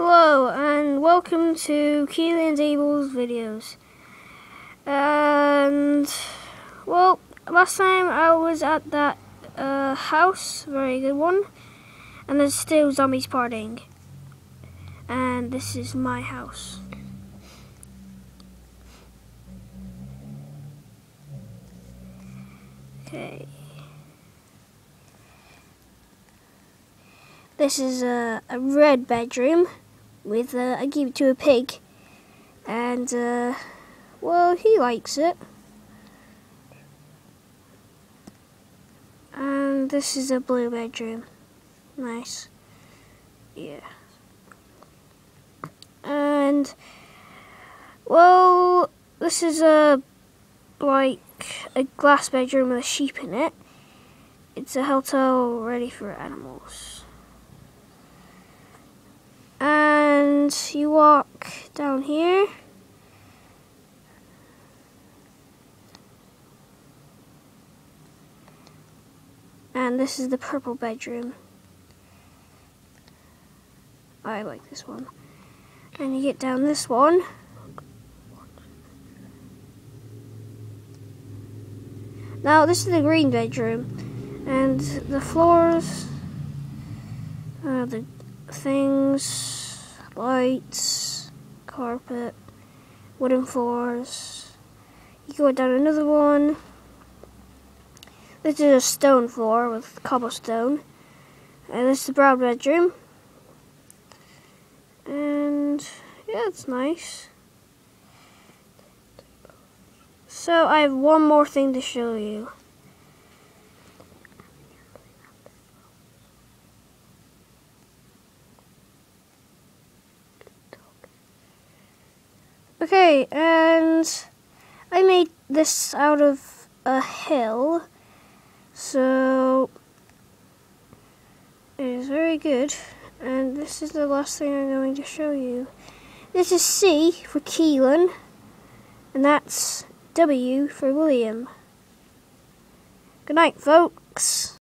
Hello and welcome to Cialan and Zabel's videos. And well, last time I was at that uh, house, very good one, and there's still zombies partying. And this is my house. Okay. This is a, a red bedroom with uh, I gave it to a pig, and uh, well, he likes it. And this is a blue bedroom. Nice. Yeah. And well, this is a like a glass bedroom with a sheep in it. It's a hotel ready for animals. And you walk down here. And this is the purple bedroom. I like this one. And you get down this one. Now this is the green bedroom, and the floors, uh, the things, lights, carpet, wooden floors. You go down another one. This is a stone floor with cobblestone, and this is the brown bedroom. And yeah, it's nice. So I have one more thing to show you. Okay, and I made this out of a hill, so it is very good. And this is the last thing I'm going to show you. This is C for Cialan, and that's W for William. Good night, folks.